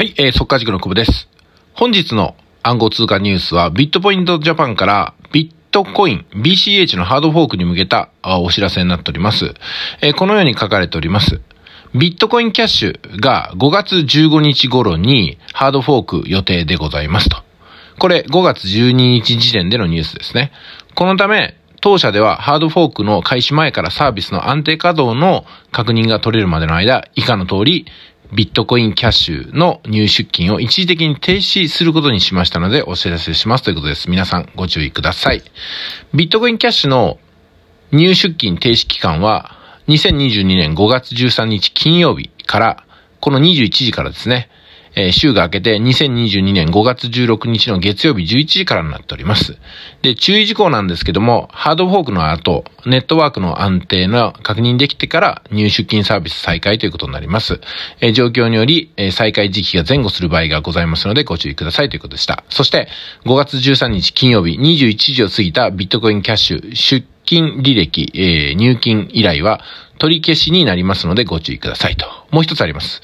はい、えー、速稼塾の久保です。本日の暗号通貨ニュースは、ビットポイントジャパンから、ビットコイン BCH のハードフォークに向けたお知らせになっております。えーこのように書かれております。ビットコインキャッシュが5月15日頃にハードフォーク予定でございますと。これ5月12日時点でのニュースですね。このため、当社ではハードフォークの開始前からサービスの安定稼働の確認が取れるまでの間、以下の通り、ビットコインキャッシュの入出金を一時的に停止することにしましたのでお知らせしますということです。皆さんご注意ください。ビットコインキャッシュの入出金停止期間は2022年5月13日金曜日からこの21時からですね、えー週が明けて2022年5月16日の月曜日11時からになっております。で、注意事項なんですけども、ハードフォークの後、ネットワークの安定の確認できてから入出金サービス再開ということになります。えー状況により、えー再開時期が前後する場合がございますのでご注意くださいということでした。そして、5月13日金曜日21時を過ぎたビットコインキャッシュ出金履歴、えー入金依頼は取り消しになりますのでご注意くださいと。もう一つあります。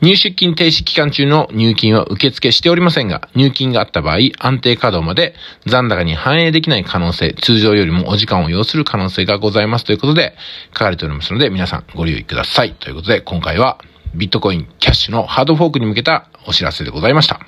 入出金停止期間中の入金は受付しておりませんが、入金があった場合、安定稼働まで残高に反映できない可能性、通常よりもお時間を要する可能性がございますということで書かれておりますので、皆さんご留意ください。ということで、今回はビットコインキャッシュのハードフォークに向けたお知らせでございました。